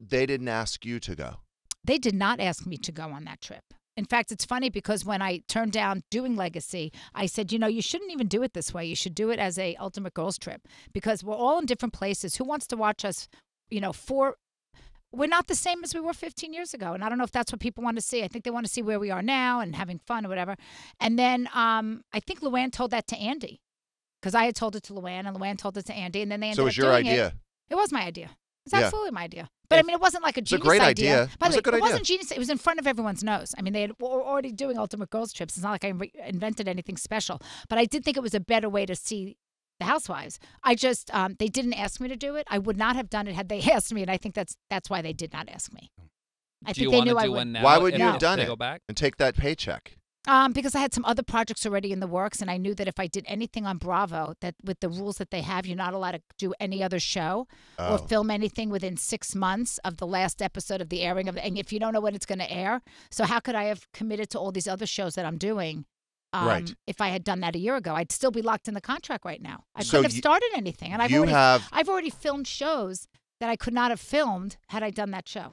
they didn't ask you to go. They did not ask me to go on that trip. In fact, it's funny because when I turned down doing Legacy, I said, you know, you shouldn't even do it this way. You should do it as a Ultimate Girls trip because we're all in different places. Who wants to watch us, you know, for we're not the same as we were 15 years ago. And I don't know if that's what people want to see. I think they want to see where we are now and having fun or whatever. And then um, I think Luann told that to Andy because I had told it to Luann and Luann told it to Andy. And then they ended So it up was your doing idea. It. It was my idea. It's Yeah. absolutely my idea. But I mean, it wasn't like a a genius great idea. By It was the a good way, it idea. wasn't genius. It was in front of everyone's nose. I mean, they had, were already doing Ultimate Girls trips. It's not like I re- invented anything special. But I did think it was a better way to see the Housewives. I just um, they didn't ask me to do it. I would not have done it had they asked me, and I think that's that's why they did not ask me. I do you think they want knew to I do would. one now? Why would if- you have done it? Go back. And take that paycheck. Um, because I had some other projects already in the works, and I knew that if I did anything on Bravo, that with the rules that they have, you're not allowed to do any other show Oh. or film anything within six months of the last episode of the airing of, and if you don't know when it's going to air, so how could I have committed to all these other shows that I'm doing? Um, Right. If I had done that a year ago, I'd still be locked in the contract right now. I So couldn't have started anything, and I've already, have I've already filmed shows that I could not have filmed had I done that show.